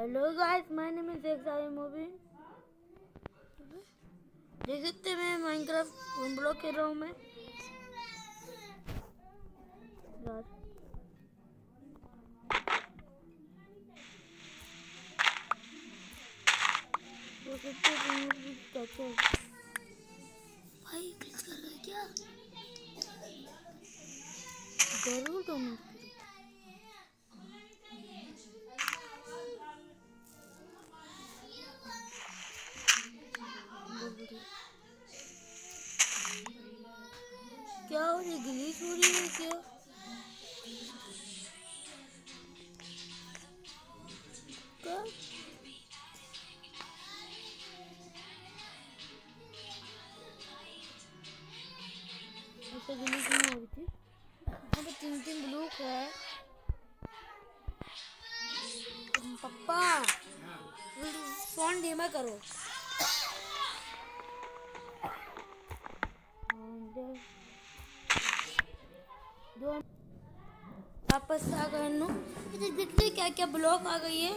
Hello guys my name is एक्साई movie देख सकते मैं माइनक्राफ्ट होम ब्लॉक खेल रहा हूँ मैं। यार। देख सकते कैसे भाई क्लिक कर रहा है क्या? ज़रूर कमेंट क्या हो रही गिलीस हो रही है क्या? पे तीन तीन है। पप्पा, फ़ोन करो दो वापस आ गए नु ये देख देखते क्या क्या ब्लॉक आ गई है।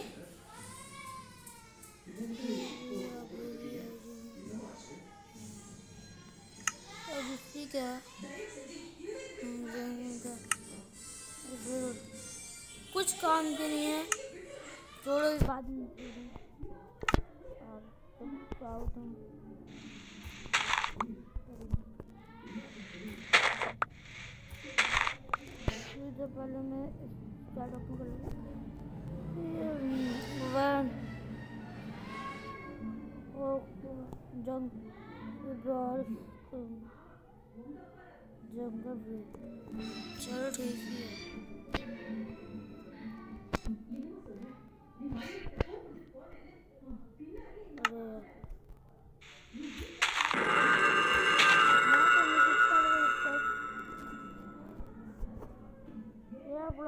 कुछ काम के नहीं है। इस बाद में पहले मैं क्या ओपन कर लूँ वन जंग जंगल चलो ठीक है अरे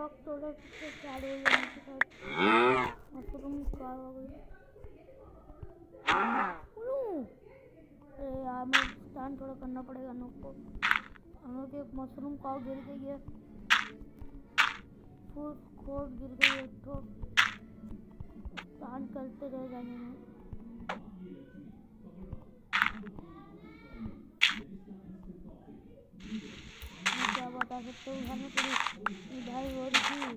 ब्लॉक थोड़ा से स्टार्ट हो गया मशरूम कार हो उलू! अरे यार मैं स्टैंड थोड़ा करना पड़ेगा नोक को हम एक मशरूम काव गिर गई है फूल खोट गिर गई है तो स्टैंड करते रह जाएँगे मैं मैं क्या बता सकते हो घर में पूरी मिठाई हो रही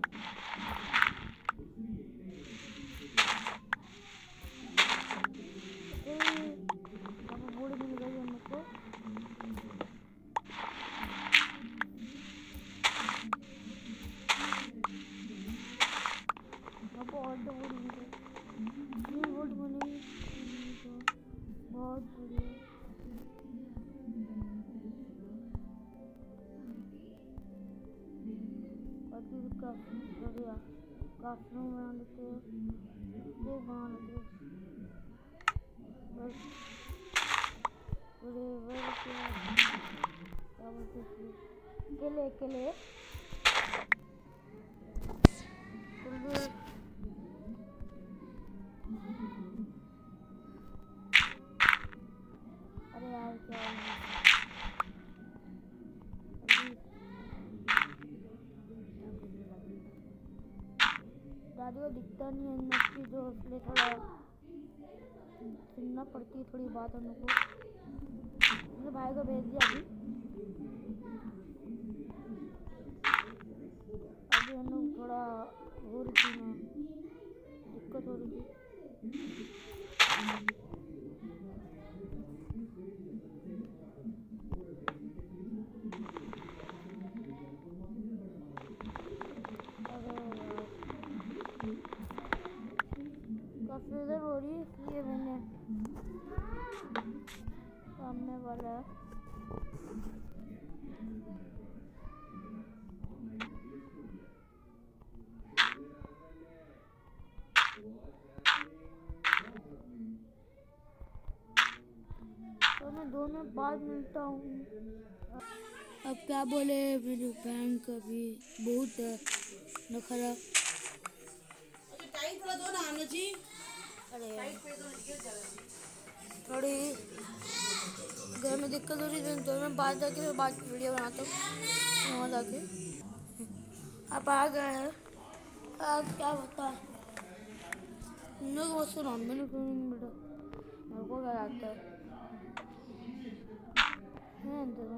केले केले अरे यार, क्या दादी दिखता नहीं है जो इसलिए थोड़ा सुनना पड़ती है थोड़ी बात को भाई को भेज दिया अभी हम लोग थोड़ा हो रही थी ना दिक्कत तो मैं दो में बाद मिलता हूँ। अब क्या बोले मेरे बहन का भी बहुत नखरा। टाइम थोड़ा दो ना आना जी। अरे थोड़ी घर में दिक्कत हो रही थी तो मैं बाद जाके फिर बाद वीडियो बनाता हूँ। वहाँ जाके। आप आ गए हैं। आप क्या बता लोग बस नॉर्मल बेटा। मेरे को क्या लगता है है अंदर वो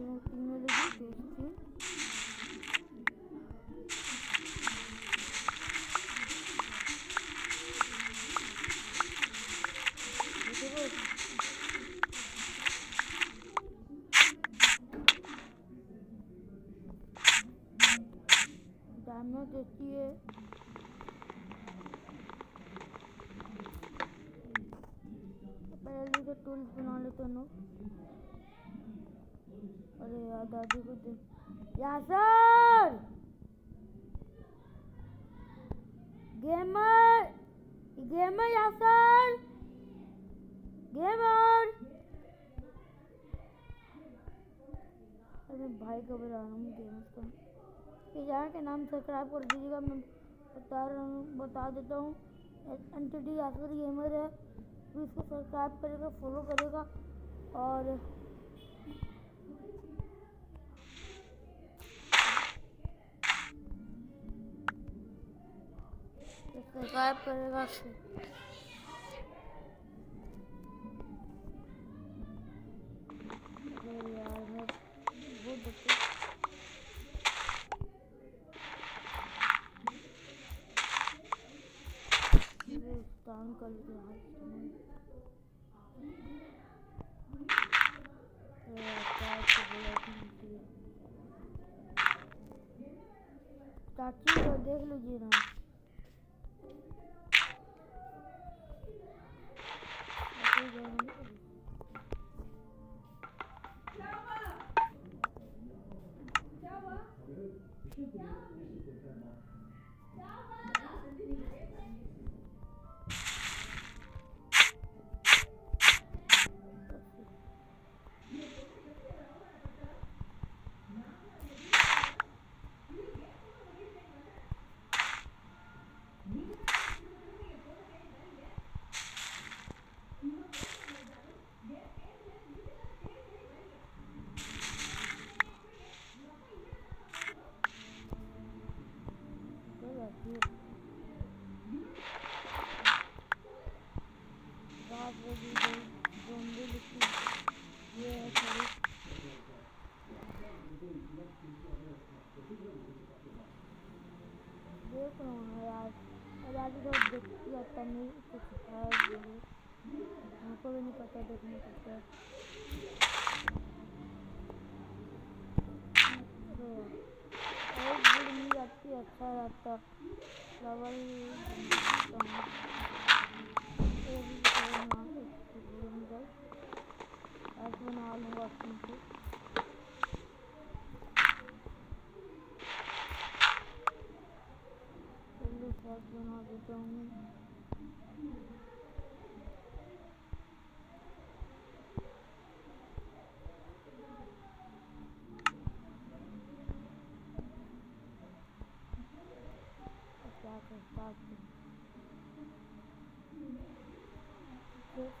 तीन में लगी दूसरी देखो डैमेज देती है पहले के टूल्स बना लेते हैं लोग अरे यार, दादी को दे। Yasir! Gamer! Gamer, Yasir! Gamer! अरे भाई को बता रहा हूँ गेमर का ये के नाम सब्सक्राइब कर दीजिएगा, मैं बता रहा हूँ, बता देता हूँ। N T D Yasir gamer है। तो इसको सब्सक्राइब करेगा फॉलो करेगा। और कि मुझे। चाची देख लीजिए ना देखने का बुढ़ मिल जाती अच्छा रहता लेवल बना देता हूँ अब क्या करता हूँ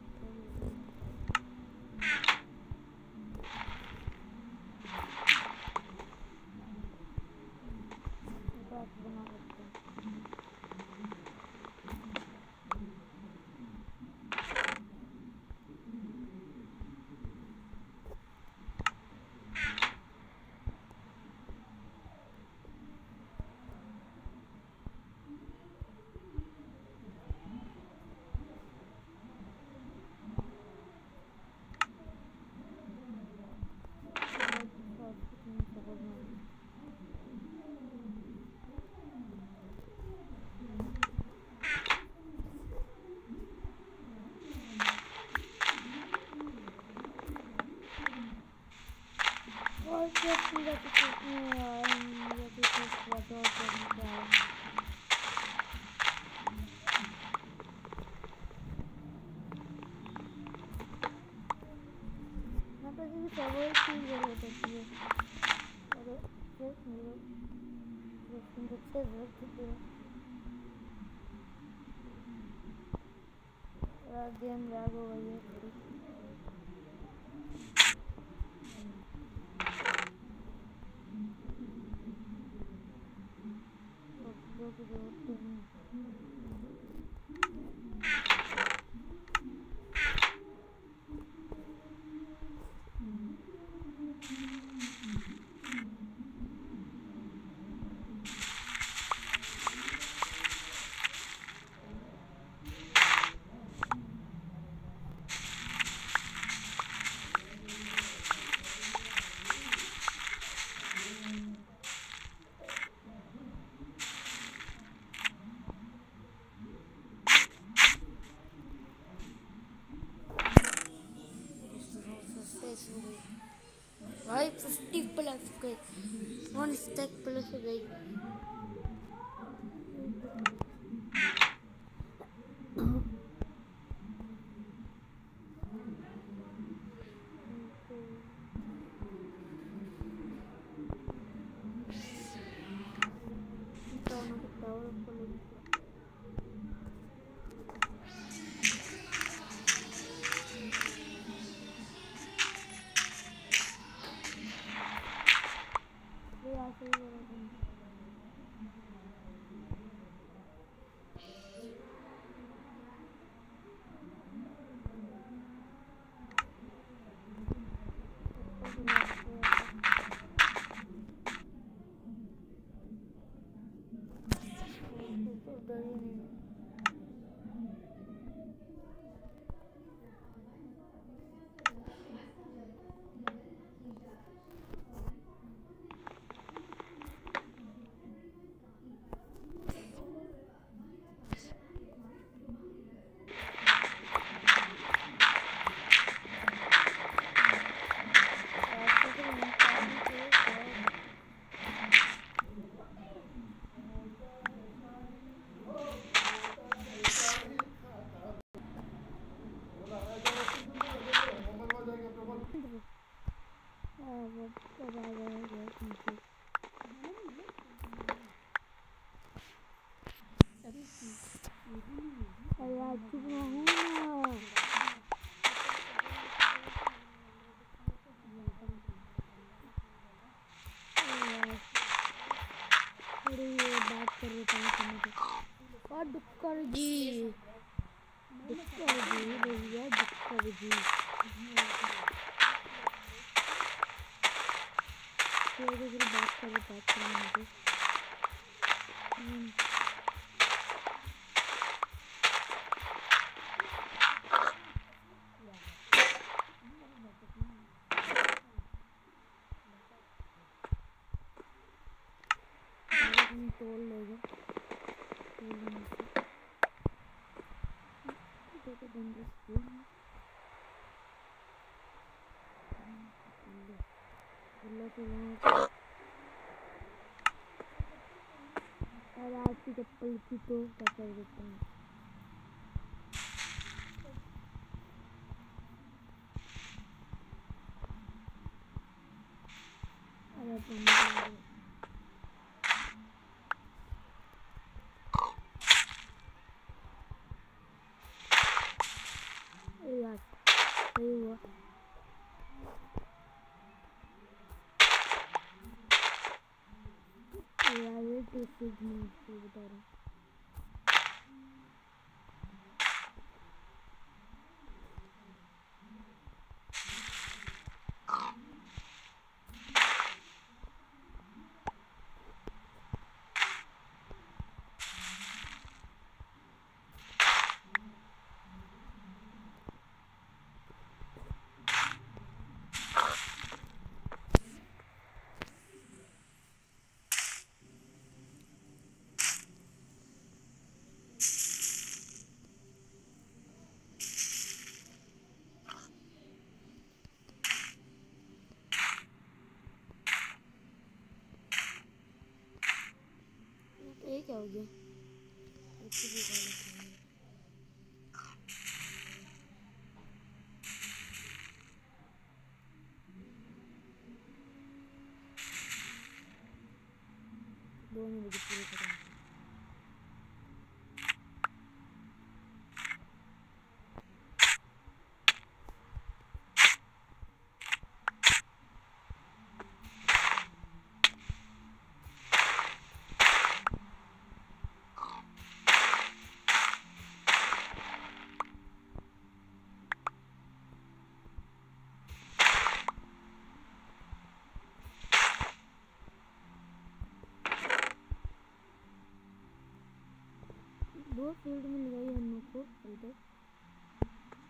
गेम लैग हो गई है थोड़ी stuck below the Very burning. बात करो बात करो आज की चप्पल की तो बचा देता हूँ? если в меня все. दो मिनट पूरे खत्म दो फ़ील्ड में लगाई हम लोग को तक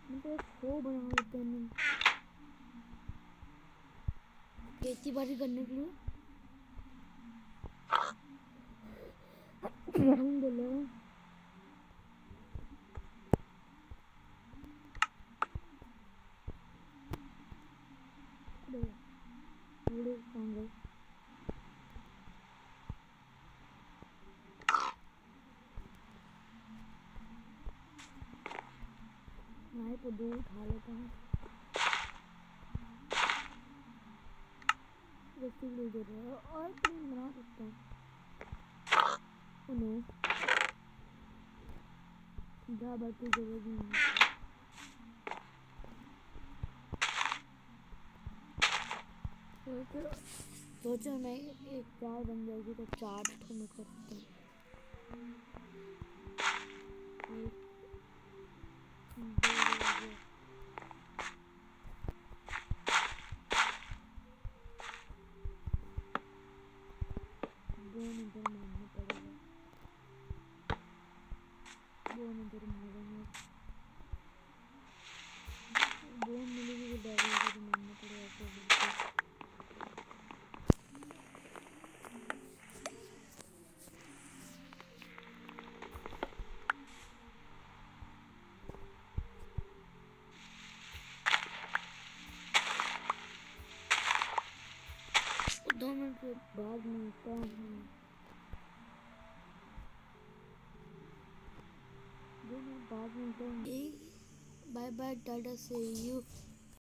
मतलब बना लेते हैं खेती बाड़ी करने के लिए। अल्हम्दुलिल्लाह पूरे काम गए दूर उठा लेता हूँ। है और क्रीम बना सकता हूँ। नो जा बाकी ज़रूरत नहीं है। सोचो मैं एक चार बन जाएगी तो चार तो मैं करता हूँ। एक मिनट के बाद मिलता हूँ। बाद मिलता हूँ। बाय बाय टाटा से यू